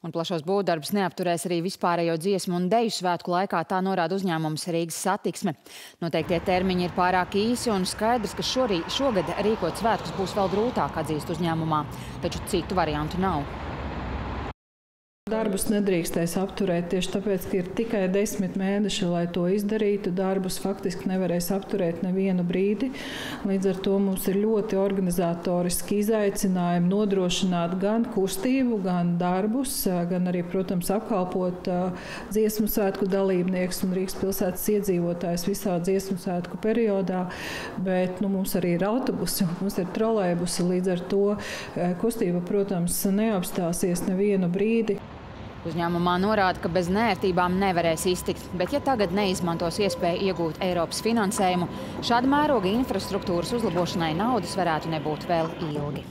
Un plašos būvdarbus neapturēs arī vispārējo dziesmu un deju svētku laikā, tā norāda uzņēmums Rīgas satiksme. Noteiktie termiņi ir pārāk īsi un skaidrs, ka šorī, šogad rīkot svētkus būs vēl grūtāk atzīst uzņēmumā, taču citu variantu nav. Darbus nedrīkstēs apturēt tieši tāpēc, ka ir tikai desmit mēneši, lai to izdarītu. Darbus faktiski nevarēs apturēt nevienu brīdi. Līdz ar to mums ir ļoti organizatoriski izaicinājumi nodrošināt gan kustību, gan darbus, gan arī, protams, apkalpot dziesmu svētku dalībniekus un Rīgas pilsētas iedzīvotājus visā dziesmu svētku periodā. Bet nu, mums arī ir autobusi, mums ir trolēbusi. Līdz ar to kustība, protams, neapstāsies nevienu brīdi. Uzņēmumā norāda, ka bez nērtībām nevarēs iztikt, bet ja tagad neizmantos iespēju iegūt Eiropas finansējumu, šāda mēroga infrastruktūras uzlabošanai naudas varētu nebūt vēl ilgi.